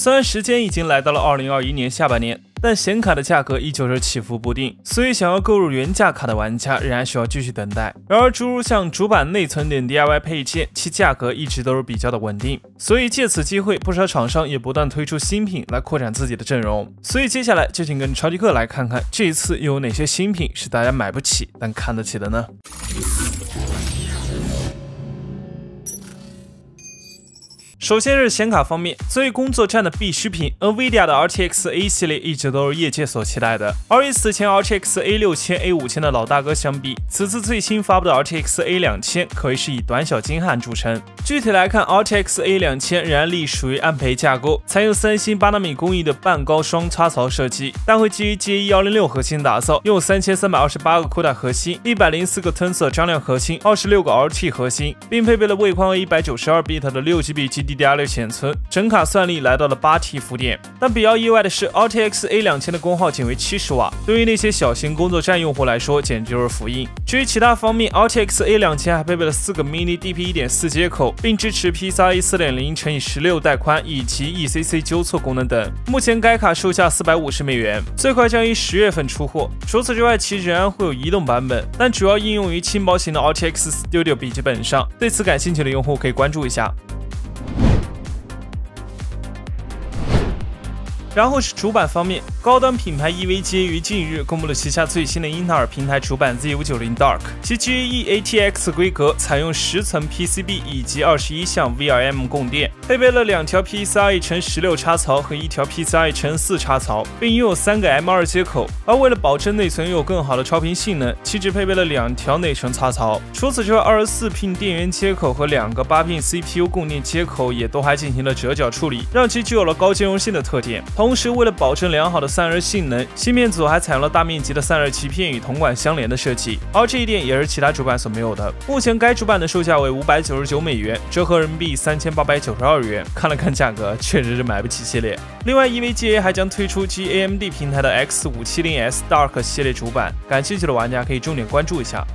虽然时间已经来到了二零二一年下半年。但显卡的价格依旧是起伏不定，所以想要购入原价卡的玩家仍然需要继续等待。然而，诸如像主板、内存等 DIY 配件，其价格一直都是比较的稳定。所以借此机会，不少厂商也不断推出新品来扩展自己的阵容。所以接下来就请跟超级客来看看，这一次又有哪些新品是大家买不起但看得起的呢？首先是显卡方面，作为工作站的必需品，NVIDIA 的 RTX A 系列一直都是业界所期待的。而与此前 RTX A 六千、A 五千的老大哥相比，此次最新发布的 RTX A 两千可谓是以短小精悍著称。具体来看，RTX A 两千仍然隶属于安培架构，采用三星八纳米工艺的半高双插槽设计，但会基于 G 幺零六核心打造，拥有三千三百二十八个 CUDA 核心，一百零四个 Tensor 张量核心，二十六个 RT 核心，并配备了位宽为一百九十二 bit 的六 GB GDD DDR6 显存，整卡算力来到了八 T 浮点。但比较意外的是，RTX A 两千的功耗仅为七十瓦，对于那些小型工作站用户来说，简直就是福音。至于其他方面，RTX A 两千还配备了四个 Mini DP 一点四接口，并支持 PCIe 四点零乘以十六带宽以及 ECC 纠错功能等。目前该卡售价四百五十美元，最快将于十月份出货。除此之外，其仍然会有移动版本，但主要应用于轻薄型的 RTX Studio 笔记本上。对此感兴趣的用户可以关注一下。然后是主板方面，高端品牌 EVGA 于近日公布了旗下最新的英特尔平台主板 Z590 Dark，其基于 eATX 规格，采用十层 PCB 以及二十一项 VRM 供电，配备了两条 PCI 乘十六插槽和一条 PCI 乘四插槽，并拥有三个 M2 接口。而为了保证内存拥有更好的超频性能，其只配备了两条内存插槽。除此之外，二十四 pin 电源接口和两个八 pin CPU 供电接口也都还进行了折角处理，让其具有了高兼容性的特点。同同时，为了保证良好的散热性能，芯片组还采用了大面积的散热鳍片与铜管相连的设计，而这一点也是其他主板所没有的。目前该主板的售价为五百九十九美元，折合人民币三千八百九十二元。看了看价格，确实是买不起系列。另外，EVGA 还将推出基于 AMD 平台的 X 五七零 S Dark 系列主板，感兴趣的玩家可以重点关注一下。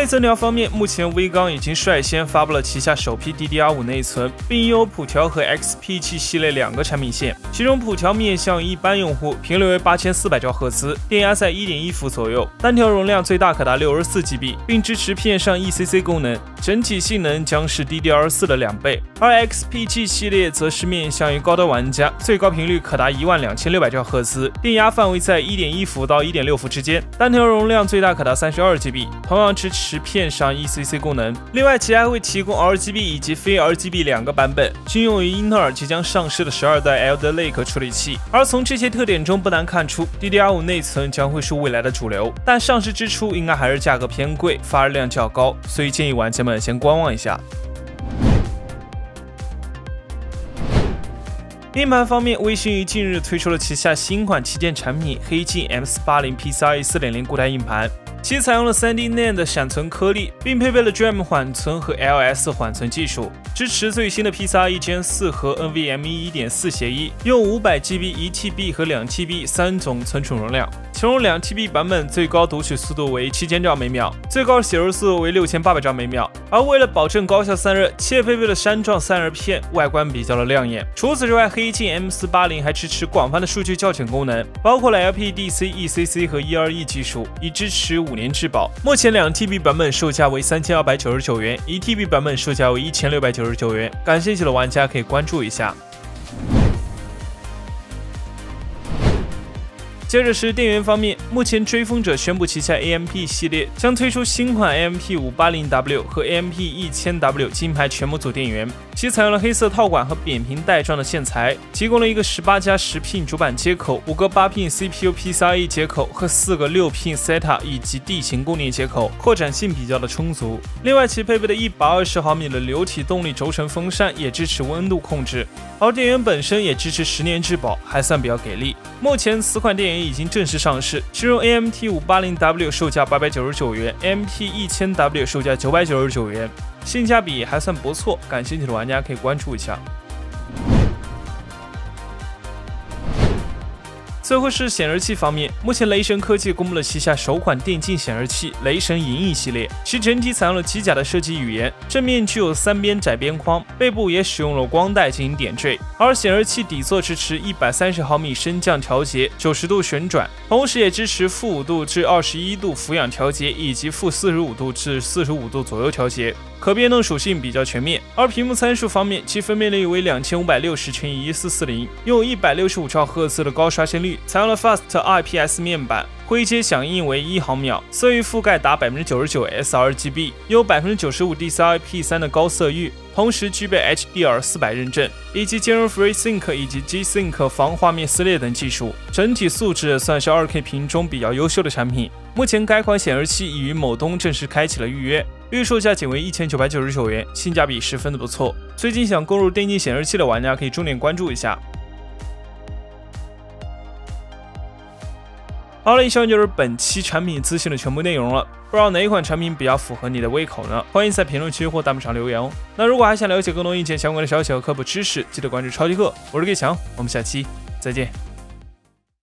内存条方面，目前微刚已经率先发布了旗下首批 DDR5 内存，并拥有普条和 XP7 系列两个产品线。其中普条面向一般用户，频率为八千四百兆赫兹，电压在一点一伏左右，单条容量最大可达六十四 GB，并支持片上 ECC 功能，整体性能将是 DDR4 的两倍。而 XP7 系列则是面向于高端玩家，最高频率可达一万两千六百兆赫兹，电压范围在一点一伏到一点六伏之间，单条容量最大可达三十二 GB，同样支持。片上 ECC 功能，另外其还会提供 RGB 以及非 RGB 两个版本，均用于英特尔即将上市的十二代 Alder Lake 处理器。而从这些特点中不难看出，DDR5 内存将会是未来的主流，但上市之初应该还是价格偏贵，发热量较高，所以建议玩家们先观望一下。硬盘方面，微星于近日推出了旗下新款旗舰产品黑镜 M480 PCIe 4.0固态硬盘。其采用了 3D NAND 的闪存颗粒，并配备了 DRAM 缓存和 LS 缓存技术，支持最新的 PCIe Gen 四和 NVMe 1.4协议，用 500GB、1TB 和 2TB 三种存储容量。其中两 TB 版本最高读取速度为七千兆每秒，最高写入速度为六千八百兆每秒。而为了保证高效散热，且配备了山状散热片，外观比较的亮眼。除此之外，黑镜 M480 还支持广泛的数据校准功能，包括了 LPDC、ECC 和 ERE 技术，已支持五年质保。目前两 TB 版本售价为三千二百九十九元，一 TB 版本售价为一千六百九十九元。感兴趣的玩家可以关注一下。接着是电源方面，目前追风者宣布旗下 AMP 系列将推出新款 AMP 五八零 W 和 AMP 一千 W 金牌全模组电源，其采用了黑色套管和扁平带状的线材，提供了一个十八加十 pin 主板接口，五个八 pin CPU PCIe 接口和四个六 pin SATA 以及地形供电接口，扩展性比较的充足。另外，其配备的一百二十毫米的流体动力轴承风扇也支持温度控制，而电源本身也支持十年质保，还算比较给力。目前此款电源。已经正式上市，其中 AMT 五八零 W 售价八百九十九元，AMT 一千 W 售价九百九十九元，性价比还算不错，感兴趣的玩家可以关注一下。最后是显示器方面，目前雷神科技公布了旗下首款电竞显示器雷神银翼系列，其整体采用了机甲的设计语言，正面具有三边窄边框，背部也使用了光带进行点缀，而显示器底座支持一百三十毫米升降调节，九十度旋转，同时也支持负五度至二十一度俯仰调节以及负四十五度至四十五度左右调节。可变动属性比较全面，而屏幕参数方面，其分辨率为两千五百六十乘以一四四零，拥有一百六十五兆赫兹的高刷新率，采用了 Fast IPS 面板，灰阶响应为一毫秒，色域覆盖达百分之九十九 sRGB，拥有百分之九十五 DCI-P 三的高色域，同时具备 HDR 四百认证，以及兼容 FreeSync 以及 G-Sync 防画面撕裂等技术，整体素质算是 2K 屏中比较优秀的产品。目前该款显示器已于某东正式开启了预约。预售价仅为一千九百九十九元，性价比十分的不错。最近想购入电竞显示器的玩家可以重点关注一下。好了，以上就是本期产品资讯的全部内容了。不知道哪一款产品比较符合你的胃口呢？欢迎在评论区或弹幕上留言哦。那如果还想了解更多硬件相关的消息和科普知识，记得关注超级课，我是 K 强，我们下期再见。